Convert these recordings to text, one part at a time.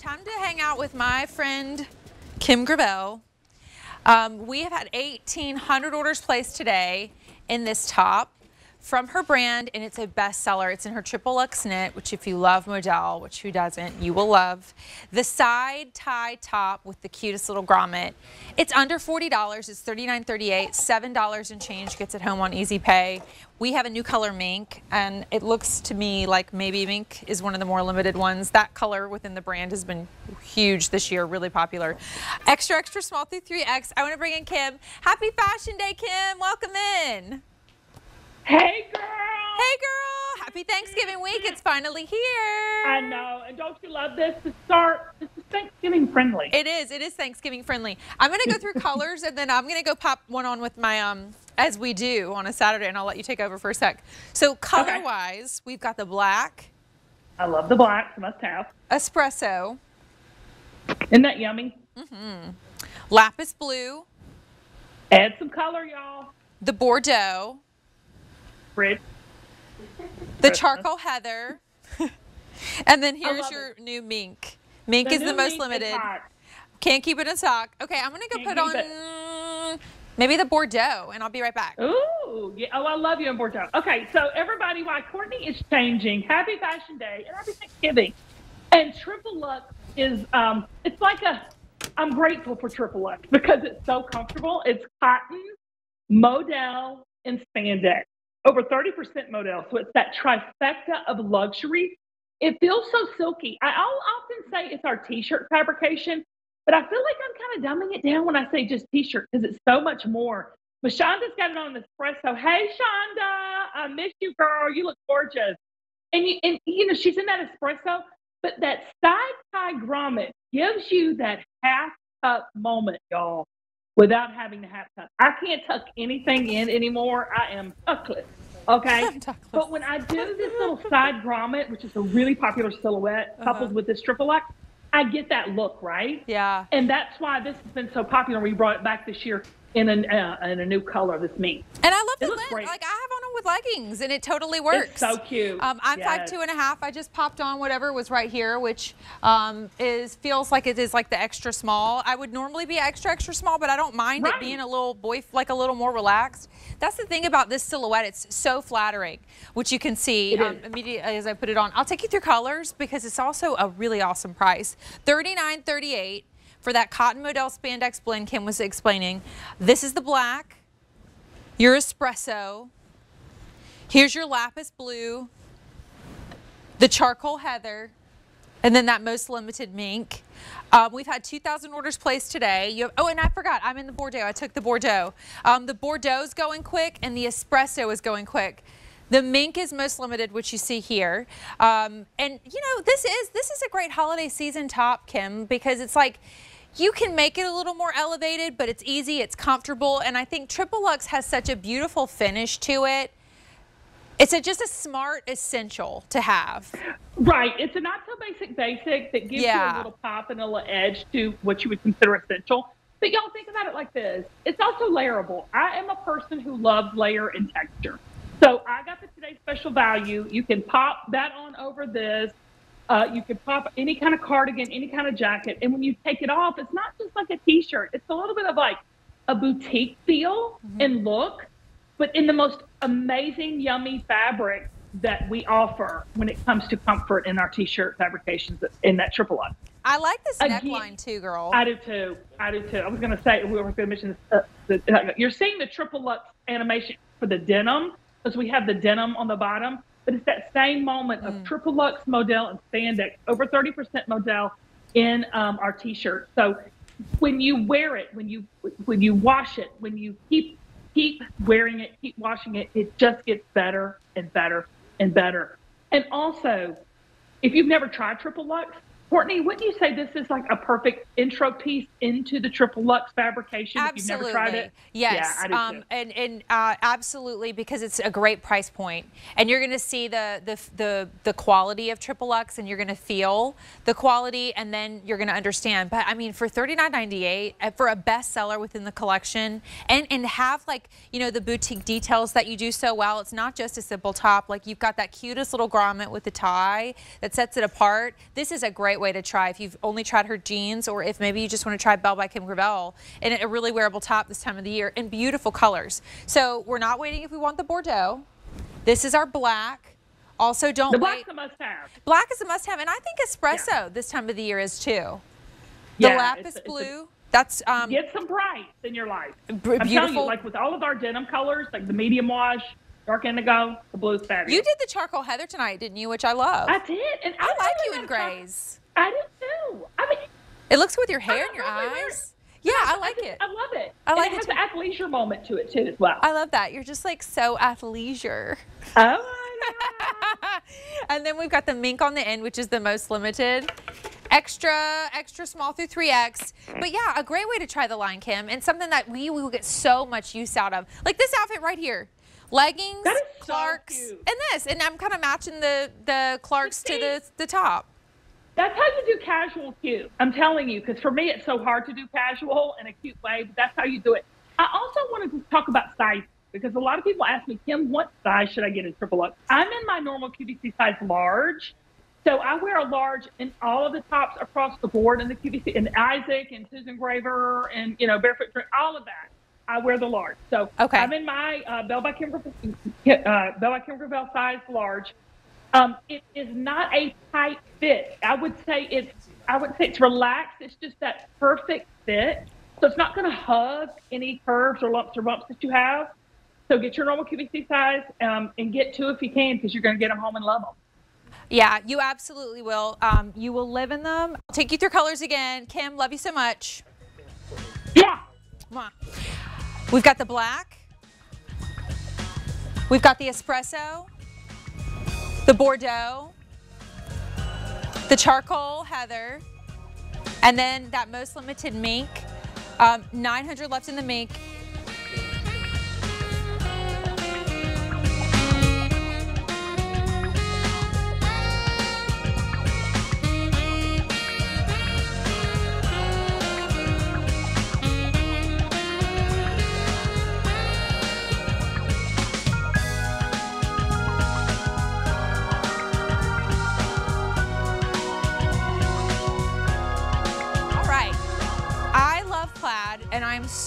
Time to hang out with my friend Kim Gravel. Um, we have had 1,800 orders placed today in this top from her brand, and it's a bestseller. It's in her Triple Luxe knit, which if you love modal, which who doesn't, you will love. The side tie top with the cutest little grommet. It's under $40. It's $39.38. $7 and change gets it home on Easy Pay. We have a new color mink, and it looks to me like maybe mink is one of the more limited ones. That color within the brand has been huge this year, really popular. Extra, extra small through 3X. I want to bring in Kim. Happy Fashion Day, Kim. Welcome in. Hey, girl. Hey, girl. Happy Thanksgiving week. It's finally here. I know. And don't you love this to start? This is Thanksgiving friendly. It is. It is Thanksgiving friendly. I'm going to go through colors and then I'm going to go pop one on with my, um, as we do on a Saturday, and I'll let you take over for a sec. So color okay. wise, we've got the black. I love the black. Must have. Espresso. Isn't that yummy? Mm-hmm. Lapis blue. Add some color, y'all. The Bordeaux. The charcoal heather. and then here's your it. new mink. Mink the is the most limited. Can't keep it in stock. Okay, I'm gonna go Can't put on it. maybe the Bordeaux, and I'll be right back. Ooh, yeah. Oh, I love you in Bordeaux. Okay, so everybody, why Courtney is changing. Happy Fashion Day and Happy Thanksgiving. And Triple Luxe is um, it's like a. I'm grateful for Triple Luxe because it's so comfortable. It's cotton, modal, and spandex over 30% modal. So it's that trifecta of luxury. It feels so silky. I, often say it's our t-shirt fabrication, but I feel like I'm kind of dumbing it down when I say just t-shirt because it's so much more. But Shonda's got it on espresso. Hey, Shonda, I miss you, girl. You look gorgeous. And you, and you know, she's in that espresso, but that side tie grommet gives you that half cup moment, y'all without having to have tuck. I can't tuck anything in anymore. I am tuckless. Okay. but when I do this little side grommet, which is a really popular silhouette, uh-huh. coupled with this triple luxe, I get that look, right? Yeah. And that's why this has been so popular. We brought it back this year in, an, uh, in a new color, this meat. And I love the length. Like I have on them with leggings, and it totally works. It's so cute. Um, I'm yes. five two and a half. I just popped on whatever was right here, which um, is feels like it is like the extra small. I would normally be extra extra small, but I don't mind right. it being a little boy, like a little more relaxed. That's the thing about this silhouette. It's so flattering, which you can see um, immediately as I put it on. I'll take you through colors because it's also a really awesome price. Thirty nine thirty eight for that cotton modal spandex blend Kim was explaining. This is the black, your espresso. Here's your lapis blue, the charcoal heather, and then that most limited mink. Um, we've had 2,000 orders placed today. Have, oh, and I forgot, I'm in the Bordeaux. I took the Bordeaux. Um, the Bordeaux is going quick, and the espresso is going quick. The mink is most limited, which you see here. Um, and you know, this is this is a great holiday season top, Kim, because it's like you can make it a little more elevated, but it's easy, it's comfortable, and I think Triple Luxe has such a beautiful finish to it. It's a, just a smart essential to have. Right. It's a not so basic basic that gives yeah. you a little pop and a little edge to what you would consider essential. But y'all think about it like this. It's also layerable. I am a person who loves layer and texture. So I got the today's special value. You can pop that on over this. Uh, you can pop any kind of cardigan, any kind of jacket. And when you take it off, it's not just like a t shirt, it's a little bit of like a boutique feel mm-hmm. and look, but in the most amazing, yummy fabric that we offer when it comes to comfort in our t shirt fabrications in that triple Luxe. I like this Again, neckline too, girl. I do too. I do too. I was going to say, we were going to mention this. Uh, the, you're seeing the triple Luxe animation for the denim because we have the denim on the bottom but it's that same moment of mm. triple luxe modal and spandex, over 30% modal in um, our t-shirt. So when you wear it, when you when you wash it, when you keep keep wearing it, keep washing it, it just gets better and better and better. And also, if you've never tried triple luxe, Courtney, wouldn't you say this is like a perfect intro piece into the triple luxe fabrication? Absolutely. If you've never tried it? Yes. Yeah, um, and and uh, absolutely because it's a great price point, and you're going to see the, the the the quality of triple luxe, and you're going to feel the quality, and then you're going to understand. But I mean, for $39.98 uh, for a bestseller within the collection, and and have like you know the boutique details that you do so well. It's not just a simple top. Like you've got that cutest little grommet with the tie that sets it apart. This is a great great way to try if you've only tried her jeans or if maybe you just want to try Belle by Kim Gravel in a really wearable top this time of the year in beautiful colors. So we're not waiting if we want the Bordeaux. This is our black. Also, don't The wait. black's a must-have. Black is a must-have, and I think espresso this time of the year is too. The Yeah, lapis it's a- it's a- blue. that's um, Get some brights in your life. I'm telling you, like with all of our denim colors, like the medium wash, dark indigo, the blue's fabulous. you did the charcoal heather tonight, didn't you? Which I love. I did, and I like you in a grays. I do too. I mean, It looks with your hair and your eyes. Yeah, I like just- it. I love it. I like and it it has an athleisure moment to it too, as well. I love that. You're just like so athleisure. oh and then we've got the mink on the end, which is the most limited. Extra, extra small through 3X. But yeah, a great way to try the line, Kim, and something that we will get so much use out of. Like this outfit right here. Leggings, is so Clarks, and this. And I'm kind of matching the, the Clarks to the, the top. That's how you do casual cute. I'm telling you, because for me it's so hard to do casual in a cute way, but that's how you do it. I also wanted to talk about size because a lot of people ask me, Kim, what size should I get in triple luxe? I'm in my normal QVC size large. So I wear a large in all of the tops across the board in the QVC, and Isaac and Susan Graver and you know Barefoot Dreams, all of that. I wear the large. So Okay. I'm in my uh, Belle by Kimber, uh, Belle by Kim Gravel size large. Um, it is not a tight fit. I would say it's I would say it's relaxed. It's just that perfect fit. So it's not going to hug any curves or lumps or bumps that you have. So get your normal QVC size um, and get two if you can because you're going to get them home and love them. Yeah, you absolutely will. Um, you will live in them. I'll take you through colors again. Kim, love you so much. Yeah. We've got the black. We've got the espresso, the Bordeaux, the charcoal heather, and then that most limited mink. Um, 900 left in the mink.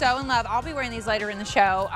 So in love. I'll be wearing these later in the show.